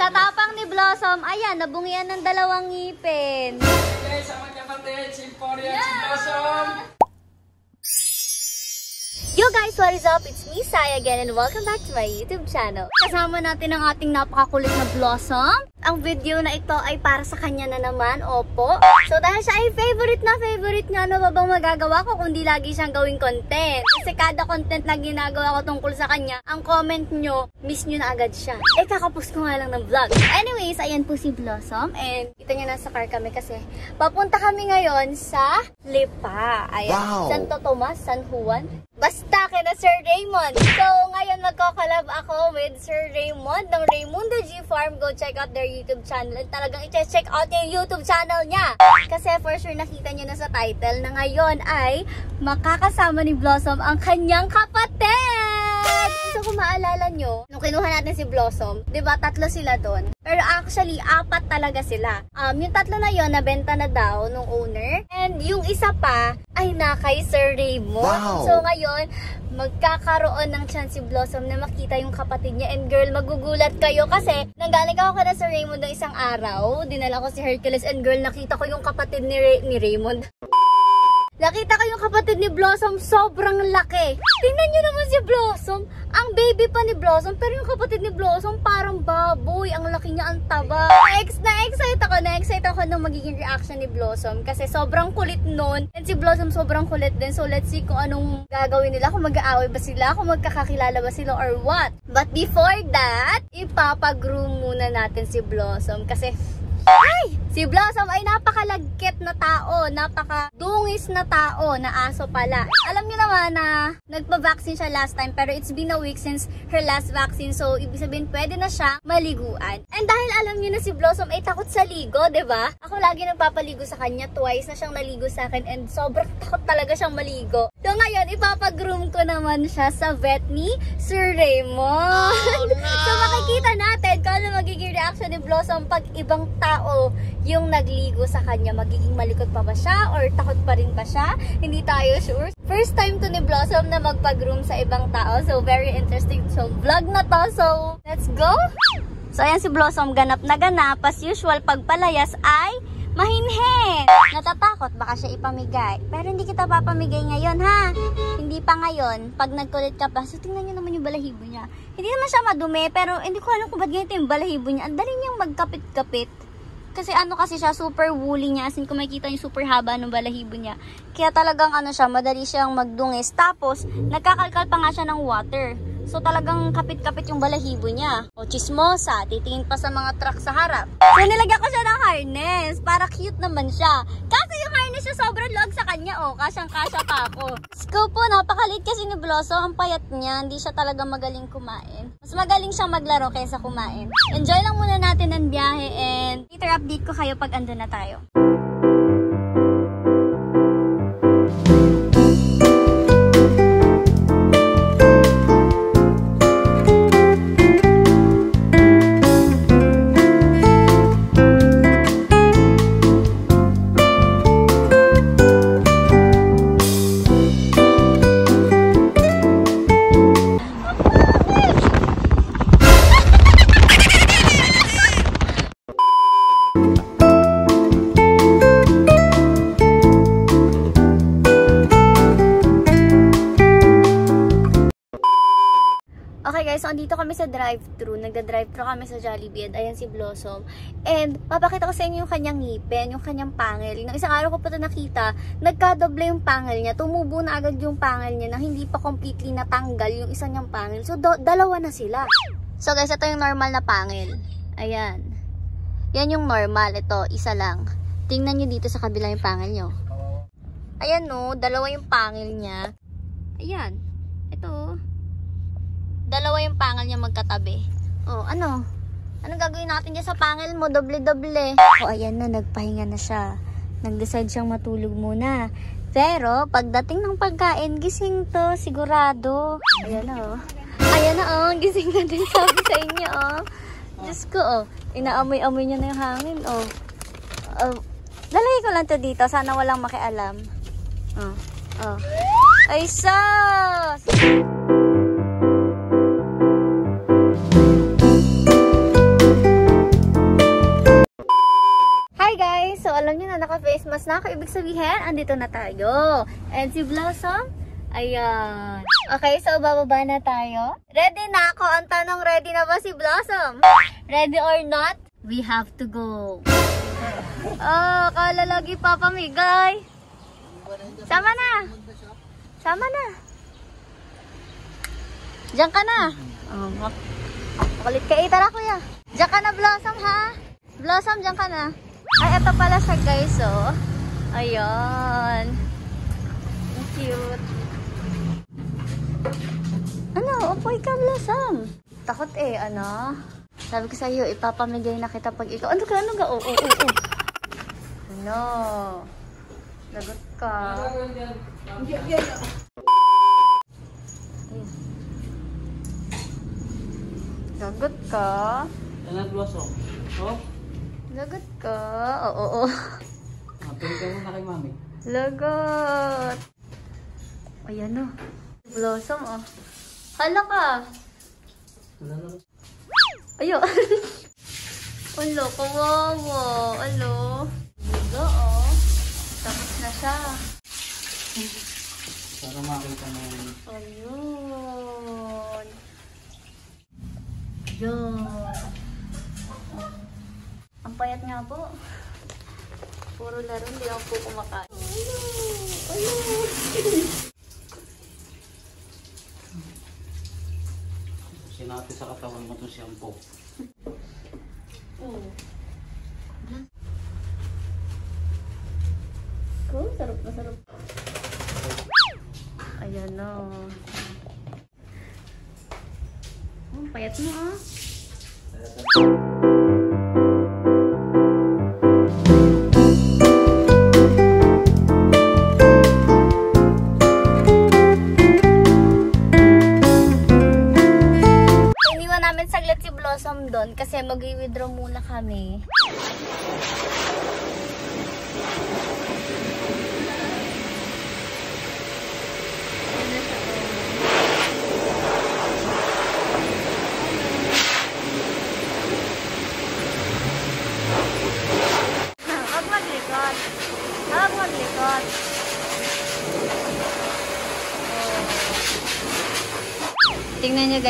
Sa tapang ni Blossom, ayan, nabungian ng dalawang ngipin. Guys, sa mga kapatid, si Emporia, si Blossom. Yo guys, what is up? It's me, Sai again, and welcome back to my YouTube channel. Kasama natin ang ating napakakulit na Blossom. Ang video na ito ay para sa kanya na naman, opo. So dahil siya ay favorite na favorite nga, ano ba bang magagawa ko kundi lagi siyang gawing content? Kasi kada content na ginagawa ko tungkol sa kanya, ang comment nyo, miss nyo na agad siya. Eh, kakapos ko nga lang ng vlog. Anyways, ayan po si Blossom, and kita niya nasa car kami kasi papunta kami ngayon sa Lipa. Ayan, Wow! Santo Tomas, San Juan. Basta kina Sir Raymond. So, ngayon magko-collab ako with Sir Raymond ng Raymundo G Farm. Go check out their YouTube channel. And talagang i-check out yung YouTube channel niya. Kasi for sure nakita niyo na sa title na ngayon ay makakasama ni Blossom ang kanyang kapatid. So, kung maalala nyo, nung kinuha natin si Blossom, ba tatlo sila doon? Pero actually, apat talaga sila. Um, yung tatlo na yon nabenta na daw nung owner. And yung isa pa ay na kay Sir Raymond. Wow! So ngayon, magkakaroon ng chance si Blossom na makita yung kapatid niya. And girl, magugulat kayo kasi nanggaling ako kada Sir Raymond ng isang araw. Dinala ko si Hercules and girl, nakita ko yung kapatid ni, Ray- ni Raymond. Nakita ko yung kapatid ni Blossom, sobrang laki. Tingnan nyo naman si Blossom. Ang baby pa ni Blossom, pero yung kapatid ni Blossom parang baboy. Ang laki niya, ang taba. Na-ex- Na-excite ako, na-excite ako ng magiging reaction ni Blossom. Kasi sobrang kulit nun. And si Blossom sobrang kulit din. So let's see kung anong gagawin nila. Kung mag-aaway ba sila, kung magkakakilala ba sila or what. But before that, ipapag-groom muna natin si Blossom. Kasi ay! Si Blossom ay napakalagkit na tao, napakadungis na tao, na aso pala. Alam niyo naman na nagpa-vaccine siya last time pero it's been a week since her last vaccine so ibig sabihin pwede na siya maliguan. And dahil alam niyo na si Blossom ay takot sa ligo, 'di ba? Ako lagi nagpapaligo sa kanya, twice na siyang naligo sa akin and sobrang takot talaga siyang maligo. So ngayon, ipapag-groom ko naman siya sa vet ni Sir Raymond. so makikita natin kung ano magiging reaction ni Blossom pag ibang tao yung nagligo sa kanya. Magiging malikot pa ba siya or takot pa rin ba siya? Hindi tayo sure. First time to ni Blossom na magpag-groom sa ibang tao. So very interesting. So vlog na to. So let's go! So ayan si Blossom ganap na ganap. As usual, pagpalayas ay mahinhin. Natatakot, baka siya ipamigay. Pero hindi kita papamigay ngayon, ha? Hindi pa ngayon. Pag nagkulit ka pa, so tingnan nyo naman yung balahibo niya. Hindi naman siya madumi, pero hindi ko alam kung ba't ganito yung balahibo niya. Ang dali niyang magkapit-kapit. Kasi ano kasi siya, super woolly niya. As in, kung makikita yung super haba ng balahibo niya. Kaya talagang ano siya, madali siyang magdungis. Tapos, nagkakalkal pa nga siya ng water. So talagang kapit-kapit yung balahibo niya. O chismosa, titingin pa sa mga truck sa harap. So nilagyan ko siya ng harness para cute naman siya. Kaso yung harness niya sobrang log sa kanya oh, kasyang kasya pa ako. Sko po, napakalit kasi ni Blossom, ang payat niya, hindi siya talaga magaling kumain. Mas magaling siyang maglaro kaysa kumain. Enjoy lang muna natin ang biyahe and later update ko kayo pag andun na tayo. Guys, andito kami sa drive-thru. Nagda-drive-thru kami sa Jollibee and ayan si Blossom. And papakita ko sa inyo yung kanyang ngipin, yung kanyang pangil. Nung isang araw ko pa ito nakita, nagkadoble yung pangil niya. Tumubo na agad yung pangil niya na hindi pa completely natanggal yung isa niyang pangil. So dalawa na sila. So guys, ito yung normal na pangil. Ayan. Yan yung normal. Ito, isa lang. Tingnan nyo dito sa kabila yung pangil nyo. Ayan no, dalawa yung pangil niya. Ayan. Ito. Dalawa yung pangil niya magkatabi. Oh, ano? Anong gagawin natin dyan sa pangil mo? Doble-doble. Oh, ayan na. Nagpahinga na siya. Nag-decide siyang matulog muna. Pero, pagdating ng pagkain, gising to. Sigurado. Ayan na, oh. Ayan na, oh. Gising na din sabi sa inyo, oh. Diyos ko, oh. Inaamoy-amoy niya na yung hangin, oh. Oh. Lalagay ko lang to dito. Sana walang makialam. Oh. Oh. Ay, sus! Lumabas na ako. Ibig sabihin, andito na tayo. And si Blossom, ayan. Okay, so bababa na tayo. Ready na ako. Ang tanong, ready na ba si Blossom? Ready or not, we have to go. Oh, kala lagi papamigay. Sama na. Sama na. Diyan ka na. Oh, makulit ka. Eh, tara kuya. Diyan ka na, Blossom, ha? Blossom, diyan ka na. Ay, ito pala siya, guys, oh. Ayan. Ang cute. Ano? Upoy ka, Blossom. Takot eh, ano? Sabi ko sa'yo, ipapamigay na kita pag ikaw. Ano ka, ano ka? Oo, oo, oo. Ano? Lagot ka. Lagot ka. Anak blossom. Oh, Lagot ka. Oo, oo. napin ka muna kay mami. Lagot. Ayan o. Blossom oh. Hala ka. Wala na. Ayo. Alo, kawawa. Alo. Liga oh. Tapos na siya. Para makita mo yun. Ayun. Payat nga po. Puro laro, hindi ako po kumakain. Ayun. Ayun. Sinabi sa katawan mo itong shampoo. Oh.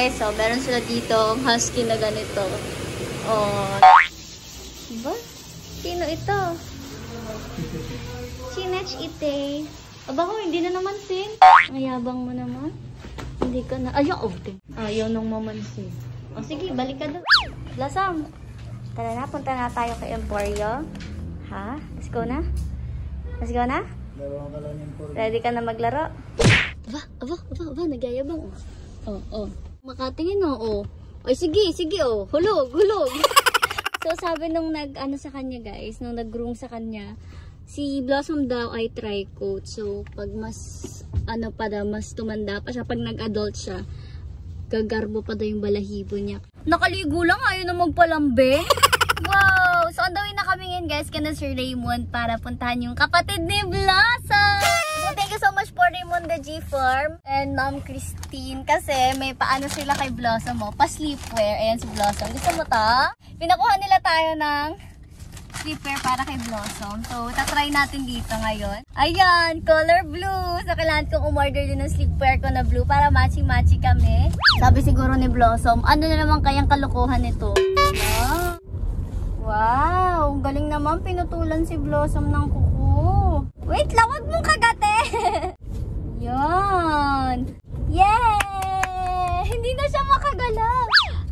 Guys, oh, meron sila dito husky na ganito. Oh. Diba? Sino ito? Chinach ite. Aba ko, hindi na namansin. Mayabang mo naman. Hindi ka na. Ayaw, oh. Ayaw nung mamansin. O sige, balik ka doon. Blossom. Tara na, punta na tayo kay Emporio. Ha? Let's go na? Let's go na? Ready ka na maglaro? Aba, aba, aba, aba, nagyayabang. Oh, oh. oh. Makatingin oh, oh. Ay, sige, sige, oh. Hulog, hulog. so, sabi nung nag, ano sa kanya, guys, nung nag-groom sa kanya, si Blossom daw ay tri-coat. So, pag mas, ano pa daw, mas tumanda pa siya, pag nag-adult siya, gagarbo pa daw yung balahibo niya. Nakaligo lang, ayaw na magpalambe. wow! So, on the way na kami ngayon, guys, kana Sir Raymond para puntahan yung kapatid ni Blossom. Thank you so much for Raymond the G Farm and Ma'am Christine kasi may paano sila kay Blossom mo, pa-sleepwear. Ayan si Blossom. Gusto mo ta? Pinakuha nila tayo ng sleepwear para kay Blossom. So, tatry natin dito ngayon. Ayan, color blue. So, kailangan kong umorder din ng sleepwear ko na blue para matchy-matchy kami. Sabi siguro ni Blossom, ano na naman kayang kalukuhan nito? Wow! Wow! Galing naman pinutulan si Blossom ng kuko. Wait lang, wag mong kagate! Yan! Yay! Hindi na siya makagalaw.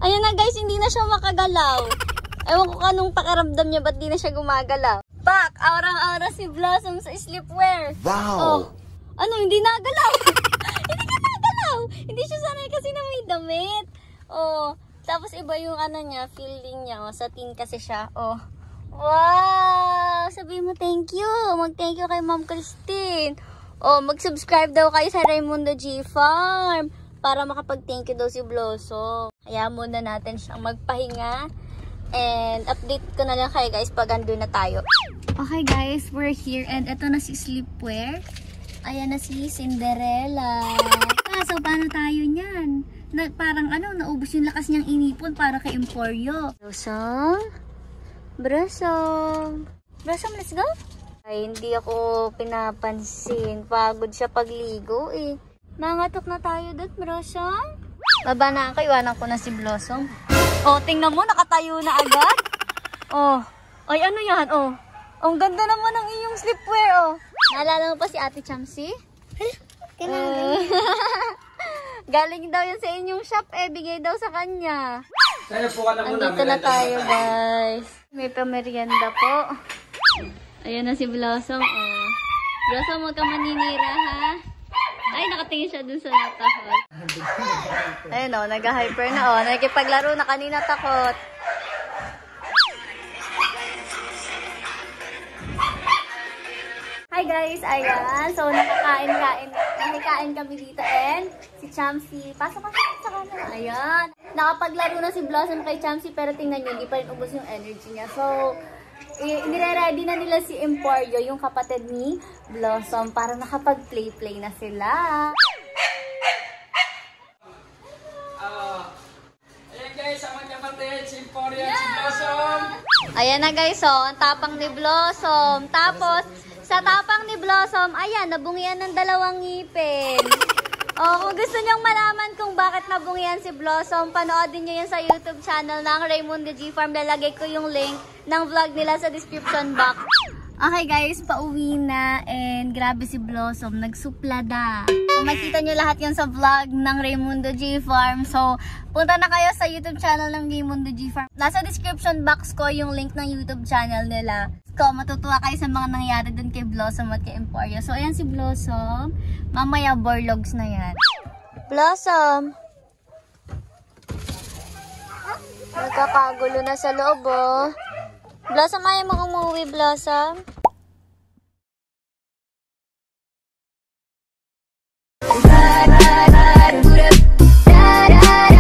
Ayun na guys, hindi na siya makagalaw. Ewan ko kanong pakiramdam niya, ba't di na siya gumagalaw? Pak! Aurang-aura si Blossom sa sleepwear. Wow! Oh, ano, hindi nagalaw. hindi ka nagalaw. Hindi siya sanay kasi na may damit. Oh, tapos iba yung ano niya, feeling niya. Oh, satin kasi siya. Oh. Wow! Sabihin mo thank you. Mag-thank you kay Ma'am Christine. Oh, mag-subscribe daw kayo sa Raimundo G Farm para makapag-thank you daw si Blossom. Kaya muna natin siyang magpahinga. And update ko na lang kayo guys pag andun na tayo. Okay guys, we're here and ito na si Sleepwear. Ayan na si Cinderella. Ah, so paano tayo niyan? Na, parang ano, naubos yung lakas niyang inipon para kay Emporio. Blossom? Blossom? Blossom, let's go? Ay, hindi ako pinapansin. Pagod siya pagligo eh. Mangatok na tayo doon, Blossom. Baba na ako, iwanan ko na si Blossom. Oh, tingnan mo, nakatayo na agad. Oh, ay ano yan, oh. Ang ganda naman ng iyong sleepwear, oh. Naalala mo pa si Ate Chamsi? Eh, Galing daw yan sa inyong shop, eh. Bigay daw sa kanya. Kaya po ka na muna. Andito na tayo, guys. May pamerienda po. Ayan na si Blossom, oh. Blossom, huwag ka maninira, ha? Ay, nakatingin siya dun sa natahol. Ayun, oh, nag-hyper na, oh. Nakikipaglaro na kanina takot. Hi guys, ayan. So, nakakain-kain. Nakikain kami dito and si Chamsi. Pasok ka sa camera. Ayan. Nakapaglaro na si Blossom kay Chamsi pero tingnan nyo, hindi pa rin ubos yung energy niya. So, nire-ready na nila si Emporio, yung kapatid ni Blossom, para nakapag-play-play na sila. Ah, ayan guys, ang mga kapatid, si Emporia at si Blossom. Ayan na guys, oh, ang tapang ni Blossom. Tapos, sa tapang ni Blossom, ayan, nabungian ng dalawang ngipin. Oh, kung gusto niyong malaman kung bakit nabungian si Blossom, panoodin niyo yan sa YouTube channel ng Raymundo G Farm. Lalagay ko yung link ng vlog nila sa description box. Okay guys, pauwi na and grabe si Blossom, nagsuplada. Makita nyo lahat yan sa vlog ng Raymundo G Farm. So punta na kayo sa YouTube channel ng Raymundo G Farm. Nasa description box ko yung link ng YouTube channel nila. So matutuwa kayo sa mga nangyari dun kay Blossom at kay Emporio. So ayan si Blossom. Mamaya borlogs na yan. Blossom! Nagkakagulo na sa loob oh. Blossom, ayaw mo umuwi, Blossom? da da da da